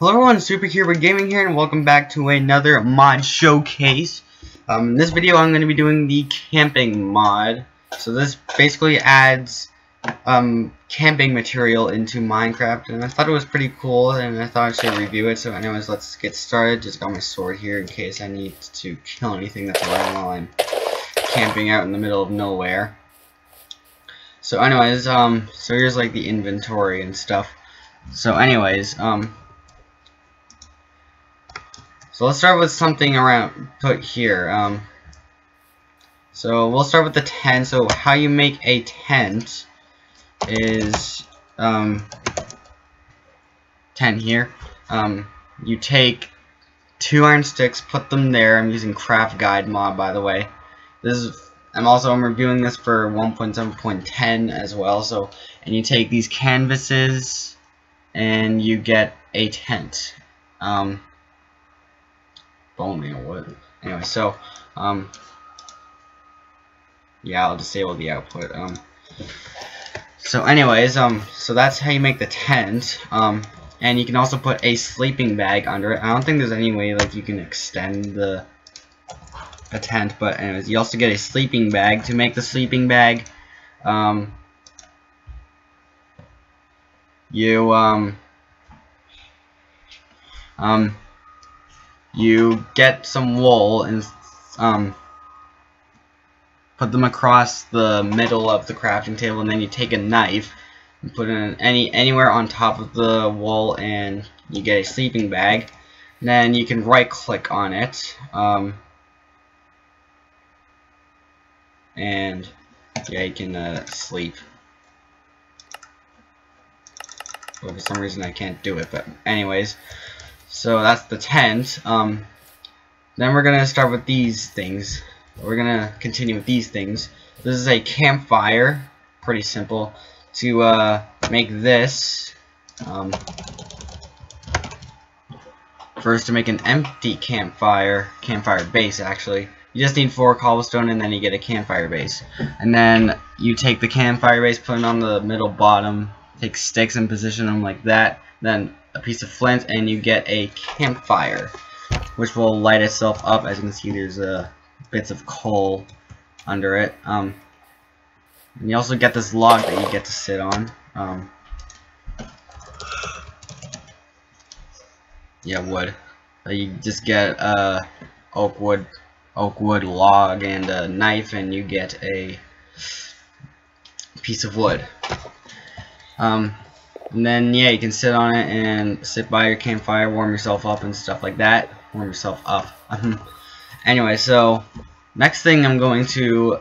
Hello everyone, Supercuber Gaming here, and welcome back to another mod showcase. Um, in this video, I'm going to be doing the camping mod. So this basically adds um, camping material into Minecraft, and I thought it was pretty cool, and I thought I should review it. So anyways, let's get started. Just got my sword here in case I need to kill anything that's around while I'm camping out in the middle of nowhere. So anyways, um, so here's like the inventory and stuff. So anyways, um, so let's start with something around put here. Um, so we'll start with the tent. So how you make a tent is um, tent here. Um, you take two iron sticks, put them there. I'm using Craft Guide mod by the way. This is I'm also I'm reviewing this for 1.7.10 as well. So and you take these canvases and you get a tent. Um, bone meal wood. Anyway, so um, yeah, I'll disable the output. Um, so anyways, um, so that's how you make the tent. Um, and you can also put a sleeping bag under it. I don't think there's any way like you can extend the a tent, but anyways, you also get a sleeping bag. To make the sleeping bag, um, you um, um, you get some wool and um, put them across the middle of the crafting table, and then you take a knife and put it any anywhere on top of the wool, and you get a sleeping bag. then you can right click on it. Um, and yeah, you can uh, sleep. For some reason I can't do it, but anyways, so that's the tent. Um, then we're gonna start with these things. We're gonna continue with these things. This is a campfire, pretty simple. To uh, make this, um, first to make an empty campfire, campfire base actually, you just need four cobblestone and then you get a campfire base. And then you take the campfire base, put it on the middle bottom, take sticks and position them like that, then a piece of flint and you get a campfire, which will light itself up. As you can see, there's uh, bits of coal under it. Um, and you also get this log that you get to sit on. Um, yeah, wood. So you just get uh, oak wood oak wood log and a knife and you get a piece of wood. Um, and then yeah, you can sit on it and sit by your campfire, warm yourself up and stuff like that. Warm yourself up. anyway, so next thing I'm going to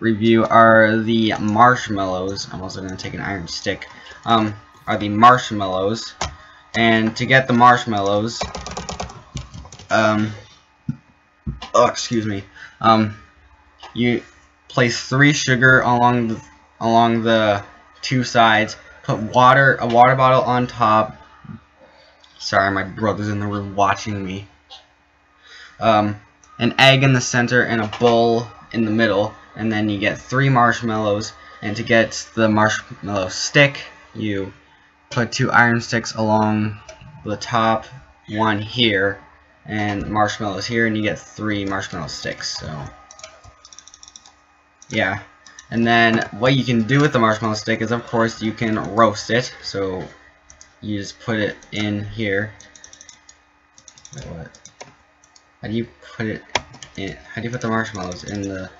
review are the marshmallows. I'm also going to take an iron stick. Um, are the marshmallows. And to get the marshmallows, um, oh, excuse me. Um, you place three sugar along the along the two sides. Put water, a water bottle on top. Sorry, my brother's in the room watching me. Um, an egg in the center and a bowl in the middle, and then you get three marshmallows. And to get the marshmallow stick, you put two iron sticks along the top, one here, and marshmallows here and you get three marshmallow sticks so yeah and then what you can do with the marshmallow stick is of course you can roast it. So you just put it in here. Wait, what? How do you put it in how do you put the marshmallows in the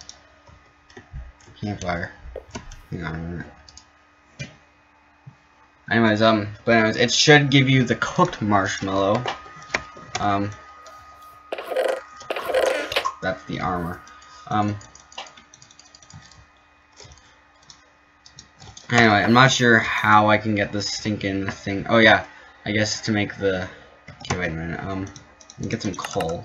campfire hang on a minute. Anyways um but anyways it should give you the cooked marshmallow. Um that's the armor. Um, anyway, I'm not sure how I can get this stinking thing. Oh yeah, I guess to make the. Okay, wait a minute. Um, get some coal.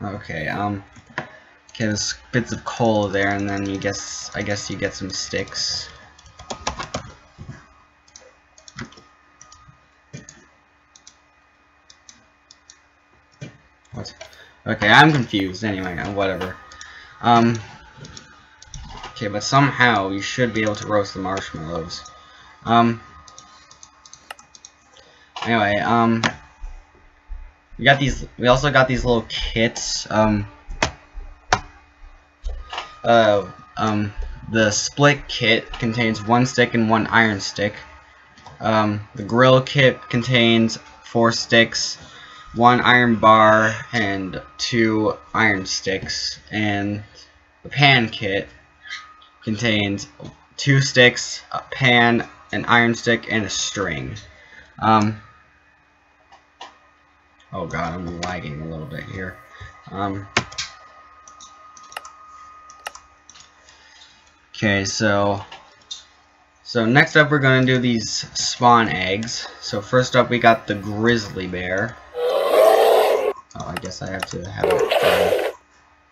Okay, um, Okay, there's bits of coal there, and then you guess I guess you get some sticks. What? Okay, I'm confused. Anyway, uh, whatever. Um. Okay, but somehow you should be able to roast the marshmallows. Um. Anyway, um. We got these. We also got these little kits. Um. Uh. Um. The spit kit contains one stick and one iron stick. Um, the grill kit contains four sticks, one iron bar, and two iron sticks. And the pan kit contains two sticks, a pan, an iron stick, and a string. Um, oh god, I'm lagging a little bit here. Um, okay, so so next up we're going to do these spawn eggs. So first up we got the grizzly bear. I guess I have to have a, uh,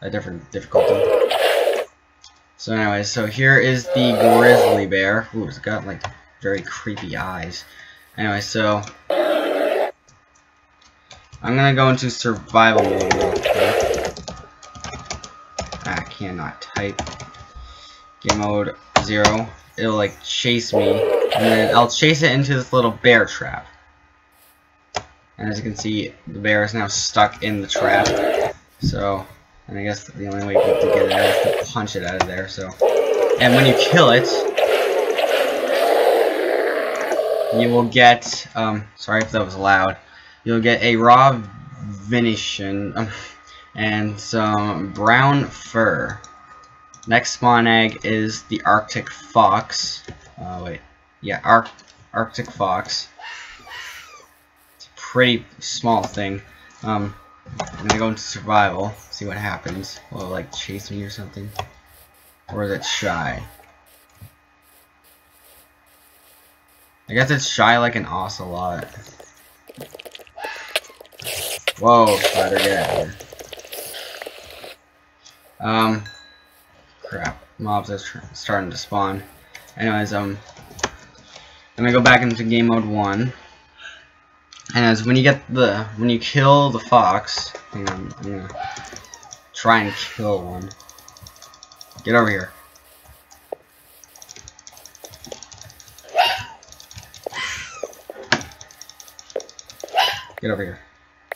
a different difficulty. So anyway, so here is the grizzly bear. Ooh, it's got like very creepy eyes. Anyway, so I'm gonna go into survival mode quick. I cannot type. Game mode zero it'll like chase me, and then I'll chase it into this little bear trap. And as you can see, the bear is now stuck in the trap. So, and I guess the only way to get it out is to punch it out of there. So, and when you kill it, you will get. Um, sorry if that was loud. You'll get a raw venison um, and some brown fur. Next spawn egg is the Arctic Fox. Uh, wait. Yeah, Arc Arctic Fox pretty small thing. Um, I'm gonna go into survival, see what happens. Will it, like, chase me or something? Or is it shy? I guess it's shy like an ocelot. Whoa, spider, get out of here. Um, crap. Mobs are starting to spawn. Anyways, um, I'm gonna go back into game mode 1 as when you get the when you kill the fox, on, I'm gonna try and kill one. Get over here. Get over here.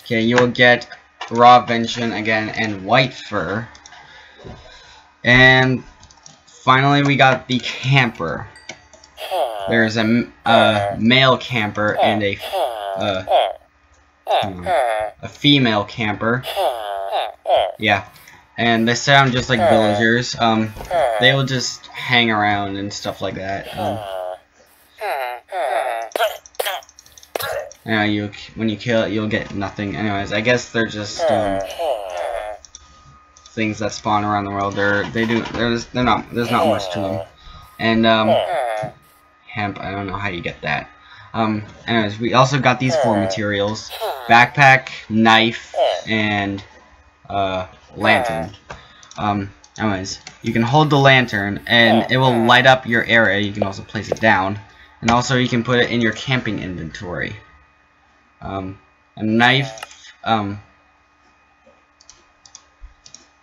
Okay, you will get raw venison again and white fur. And finally we got the camper. There's a, a uh, male camper and a, uh, a female camper. Yeah. And they sound just like villagers. Um, they will just hang around and stuff like that. Um, yeah, you when you kill it, you'll get nothing. Anyways, I guess they're just um, things that spawn around the world. They're they do there's they're not there's not much to them. And um, hemp. I don't know how you get that. Um, anyways, we also got these four materials: backpack, knife, and uh, lantern. Um, anyways, you can hold the lantern, and it will light up your area. You can also place it down, and also you can put it in your camping inventory. Um, a knife. Um,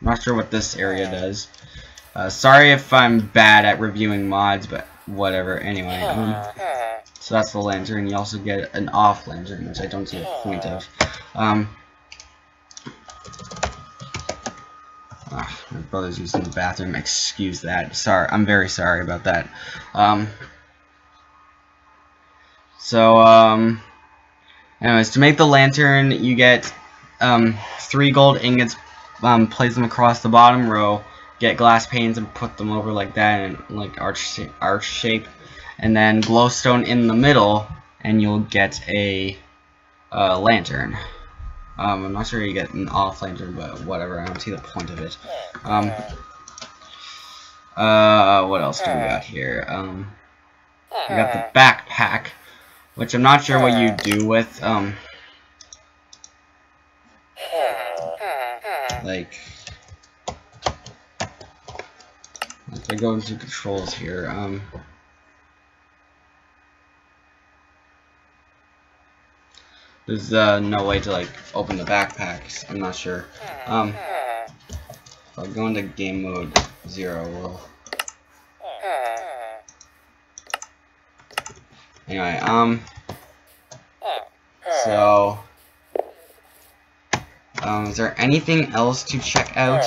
I'm not sure what this area does. Uh, sorry if I'm bad at reviewing mods, but whatever. Anyway, um, so that's the lantern. You also get an off lantern, which I don't see a point of. Um, ah, my brother's using the bathroom. Excuse that. Sorry, I'm very sorry about that. Um, so, um, anyways, to make the lantern, you get um, three gold ingots um, place them across the bottom row, get glass panes and put them over like that in like arch, arch shape, and then glowstone in the middle, and you'll get a lantern. Um, I'm not sure you get an off lantern, but whatever, I don't see the point of it. Um, uh, what else do we got here? Um, we got the backpack, which I'm not sure what you do with. Um, like if I go into controls here, um, there's uh, no way to like open the backpacks. I'm not sure. Um, if I go into game mode zero, we'll. Anyway, um, so, um, is there anything else to check out?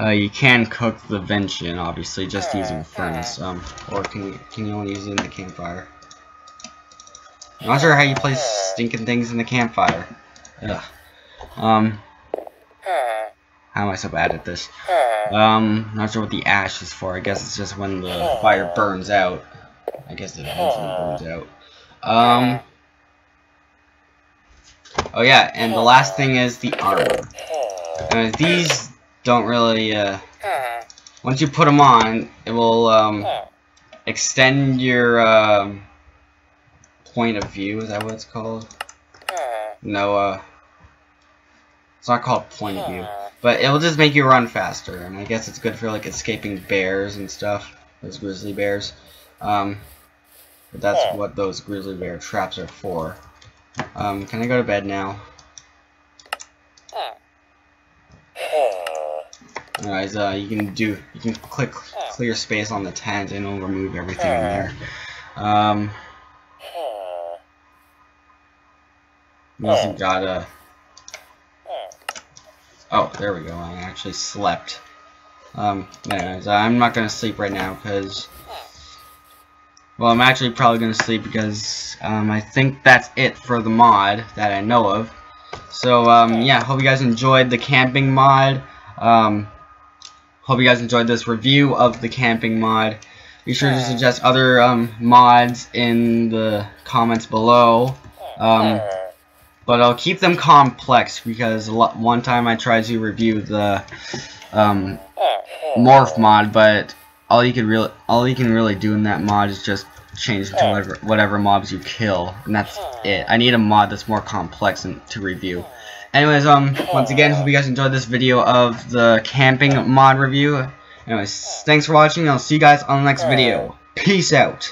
Uh, you can cook the venison, obviously, just using furnace. Um, or can you, can you only use it in the campfire? I'm not sure how you place stinking things in the campfire. Ugh. Um, how am I so bad at this? Um, not sure what the ash is for. I guess it's just when the fire burns out. I guess it eventually burns out. Um, oh yeah, and the last thing is the armor. Uh, these don't really, uh, once you put them on, it will, um, extend your, um, point of view, is that what it's called? No, uh, it's not called point of view. But it will just make you run faster, and I guess it's good for, like, escaping bears and stuff. Those grizzly bears. Um, but that's what those grizzly bear traps are for. Um, can I go to bed now? Anyways, uh, you can do, you can click clear space on the tent and it'll remove everything in there. Um, we also got a, oh, there we go, I actually slept. Um, anyways, I'm not gonna sleep right now because, well, I'm actually probably gonna sleep because, um, I think that's it for the mod that I know of. So, um, yeah, hope you guys enjoyed the camping mod. Um, Hope you guys enjoyed this review of the camping mod. Be sure to suggest other um, mods in the comments below. Um, but I'll keep them complex because one time I tried to review the um, morph mod, but all you can really all you can really do in that mod is just change to whatever whatever mobs you kill, and that's it. I need a mod that's more complex and, to review. Anyways, um, once again, hope you guys enjoyed this video of the camping mod review. Anyways, thanks for watching. I'll see you guys on the next video. Peace out.